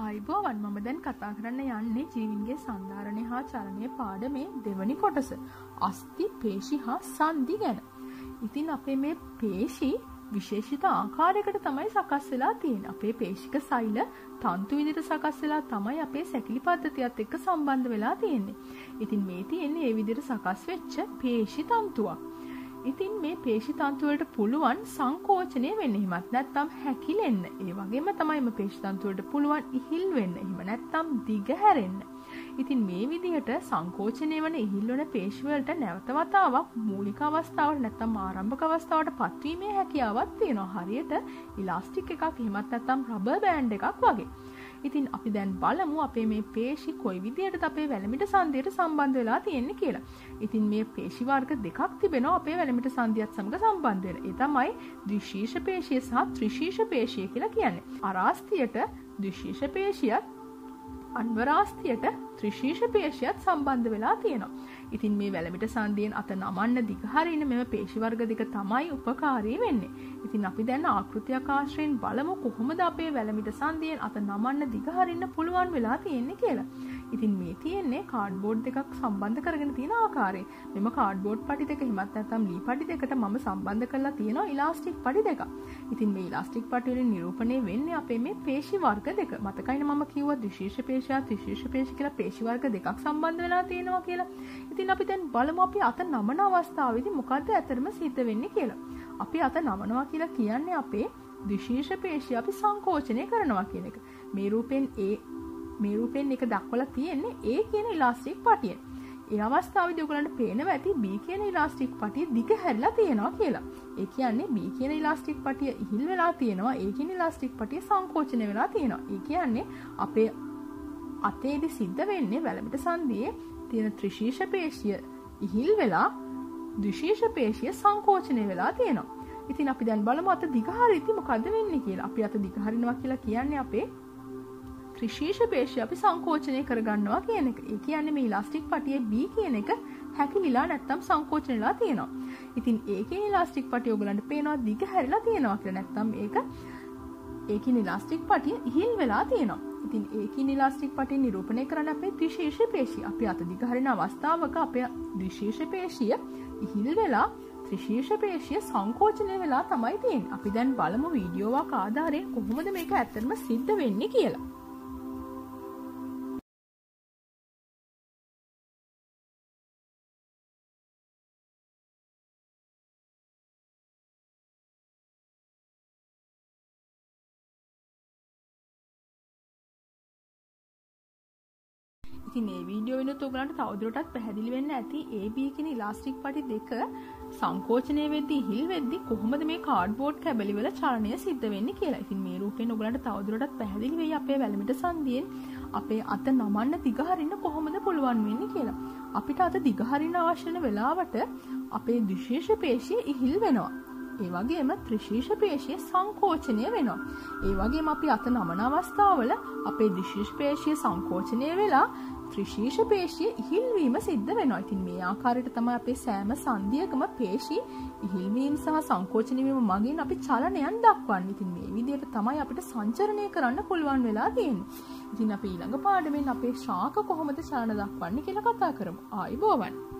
අයිබෝවන් මම දැන් කතා කරන්න යන්නේ ජීවින්ගේ සන්ධාරණය හා චලනය පාඩමේ දෙවනි කොටස අස්ති පේශි හා සන්දි ගැන. ඉතින් අපේ මේ පේශි විශේෂිත ආකාරයකට තමයි සකස් වෙලා තියෙන අපේ පේශික සෛල තන්තු විදිට සකස් වෙලා තමයි අපේ සැකිලි පද්ධතියත් එක්ක සම්බන්ධ වෙලා තියෙන්නේ. ඉතින් මේ තියෙන්නේ ඒ විදිහට සකස් වෙච්ච පේශි තන්තුවක්. ඉතින් මේ පේශි තන්තුවලට පුළුවන් සංකෝචනය වෙන්න හිමත් නැත්තම් හැකිලෙන්න ඒ වගේම තමයිම පේශිතන්තුවලට පුළුවන් ඉහිල් වෙන්න හිම නැත්තම් දිග හැරෙන්න. ඉතින් මේ විදිහට සංකෝචනය වන ඉහිල්වන පේශවලට නැවතවතාවක් මූලික අවස්ථාවට නැත්තම් ආරම්භක අවස්ථාවට පත්වීමේ හැකියාවත් තියෙනවා හරියට ඉලාස්ටික් එකක් හිමත් නැත්තම් රබ බෑන්් එකක් වගේ. ඉතින් අපි දැන් බලමු අපේ මේ පේශි කොයි විදියට අපේ වැළමිට සන්ධයට සම්බන්ධ වෙලා තියෙන්නේ කියලා. ඉතින් මේ පේශි වර්ග දෙකක් තිබෙනවා අපේ වැළමිට සන්ධියත් සමග සම්බන්ධ වෙන. ඒ තමයි ද්විශීර්ෂ පේශිය සහ ත්‍රිශීර්ෂ පේශිය කියලා කියන්නේ. අරාස්තියට ද්විශීර්ෂ පේශියත් අන්වරාස්තියට ත්‍රිශීර්ෂ පේශියත් සම්බන්ධ වෙලා තියෙනවා. ඉතින් මේ වැළමිට සන්ධියෙන් අත නමන්න දිගහරින මෙම පේශිවර්ග දෙක තමයි උපකාරී වෙන්නේ. ඉතින් අපි දැන් ආකෘතියක් ආශ්‍රයෙන් බලමු කොහොමද අපේ වැළමිට සන්ධියෙන් අත නමන්න දිගහරින්න පුළුවන් වෙලා තියෙන්නේ කියලා. ඉතින් මේ තියෙන්නේ කාඩ්බෝඩ් දෙකක් සම්බන්ධ කරගෙන තියෙන ආකාරය. මෙම කාඩ්බෝඩ් පටි දෙක හිමත් නැත්නම් ලී පටි දෙකට මම සම්බන්ධ කරලා තියෙනවා ඉලාස්ටික් පටි දෙකක්. ඉතින් මේ ඉලාස්ටික් පටි වලින් නිරූපණය වෙන්නේ අපේ මේ පේශි වර්ග දෙක. මතකයිනේ මම කිව්වා ද්විශීර්ෂ පේශිය ත්‍රිශීර්ෂ පේශි කියලා පේශි වර්ග දෙකක් සම්බන්ධ වෙලා තියෙනවා කියලා. ඉතින් අපි දැන් බලමු අපි අත නමන අවස්ථාවේදී මොකද්ද ඇතරම සිද්ධ වෙන්නේ කියලා. අපි අත නමනවා කියලා කියන්නේ අපේ ද්විශීර්ෂ පේශිය අපි සංකෝචනය කරනවා කියන එක. මේ රූපෙන් ඒ මේ රූපෙන් එක දක්වලා තියෙන්නේ ඒ කියන ඉලාස්ටික් පටියෙන්. ඒ අවස්ථාවේදී ඔයගලන්ට පේනවා ඇති B කියන ඉලාස්ටික් පටිය දිග හැරිලා තියෙනවා කියලා. ඒ කියන්නේ B කියන ඉලාස්ටික් පටිය ඉහිල් වෙලා තියෙනවා ඒ කියන ඉලාස්ටික් පටිය සංකෝචනය වෙලා තියෙනවා. ඒ කියන්නේ අපේ අතේදී සිද්ධ වෙන්නේ වැලමිට සන්ධියේ තියෙන ත්‍රිශීර්ෂ පේශිය ඉහිල් වෙලා ද්විශීර්ෂ පේශිය සංකෝචනය වෙලා තියෙනවා. ඉතින් අපි දැන් බලමු අත දිග හරිද්දි මොකද්ද වෙන්නේ කියලා. අපි අත දිග හරිනවා කියලා කියන්නේ අපේ ත්‍රිශීර්ෂ පේශිය අපි සංකෝචනය කරගන්නවා කියන එක. ඒ කියන්නේ මේ ඉලාස්ටික් පටියේ B කියන එක හැකිලිලා නැත්තම් සංකෝචන වෙලා තියෙනවා. ඉතින් ඒකේ ඉලාස්ටික් පටිය ඔයගලන්ට පේනවා දිග හැරිලා තියෙනවා කියලා. නැත්තම් ඒක ඒකේ ඉලාස්ටික් පටිය ඉහිල් වෙලා තියෙනවා. ඉතින් ඒකේ ඉලාස්ටික් පටිය නිරූපණය කරන්න අපේ ද්විශීර්ෂ පේශිය. අපි අත දිග හරින අවස්ථාවක අපේ ද්විශීර්ෂ පේශිය ඉහිල් වෙලා ත්‍රිශීර්ෂ පේශිය සංකෝචනය වෙලා තමයි තියෙන්නේ. අපි දැන් බලමු වීඩියෝවක් ආධාරයෙන් කොහොමද මේක ඇත්තටම සිද්ධ වෙන්නේ කියලා. ඉතින් මේ වීඩියෝ වෙනුත් ඔයගලන්ට තවදුරටත් පැහැදිලි වෙන්න ඇති AB කියන ඉලාස්ටික් පටි දෙක සංකෝචනය වෙද්දී හිල් වෙද්දී කොහොමද මේ කාඩ්බෝඩ් කැබලි වල චලනය සිද්ධ වෙන්නේ කියලා. ඉතින් මේ රූපෙන් ඔයගලන්ට තවදුරටත් පැහැදිලි වෙයි අපේ වැලමිට සංදියෙන් අපේ අත නමන්න දිගහරින්න කොහොමද පුළුවන් වෙන්නේ කියලා. අපිට අත දිගහරින්න අවශ්‍ය වෙන වෙලාවට අපේ ද්විශේෂ පේශිය ඉහිල් වෙනවා. ඒ වගේම ත්‍රිශීර්ෂ පේශිය සංකෝචනය වෙනවා. ඒ වගේම අපි අත නමන අවස්ථාවල අපේ ද්විශීර්ෂ පේශිය සංකෝචනය වෙලා ත්‍රිශීෂ පේශිය ඉහිල්වීම සිද්ධ වෙනවා. ඉතින් මේ ආකාරයට තමයි අපේ සෑම සංදියකම පේශි ඉහිල්වීම සහ සංකෝචන වීම මගින් අපි චලනයන් දක්වන්නේ. ඉතින් මේ විදිහට තමයි අපිට සංචරණය කරන්න පුළුවන් වෙලා තියෙන්නේ. ඉතින් අපි ඊළඟ පාඩමෙන් අපේ ශාක කොහොමද චලන දක්වන්නේ කියලා කතා කරමු. ආයිබෝවන්.